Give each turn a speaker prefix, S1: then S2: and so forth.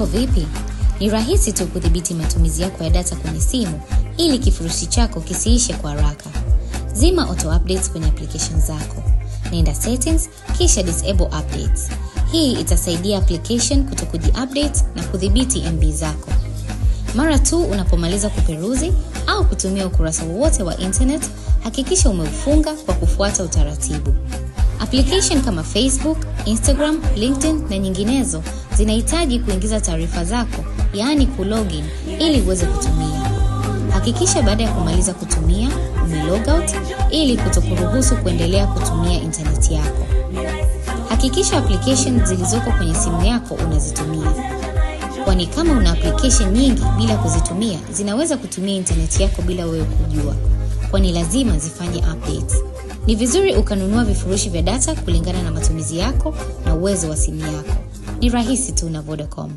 S1: Mambo vipi? Ni rahisi tu kudhibiti matumizi yako ya data kwenye simu ili kifurushi chako kisiishe kwa haraka. Zima auto updates kwenye application zako. Nenda settings kisha disable updates. Hii itasaidia application kutokuji update na kudhibiti MB zako. Mara tu unapomaliza kuperuzi au kutumia ukurasa wowote wa internet, hakikisha umeufunga kwa kufuata utaratibu. Application kama Facebook, Instagram, LinkedIn na nyinginezo zinahitaji kuingiza taarifa zako, yaani kulogin ili uweze kutumia. Hakikisha baada ya kumaliza kutumia umelogout ili kutokuruhusu kuendelea kutumia intaneti yako. Hakikisha application zilizoko kwenye simu yako unazitumia, kwani kama una application nyingi bila kuzitumia zinaweza kutumia intaneti yako bila wewe kujua, kwani lazima zifanye updates. Ni vizuri ukanunua vifurushi vya data kulingana na matumizi yako na uwezo wa simu yako. Ni rahisi tu na Vodacom.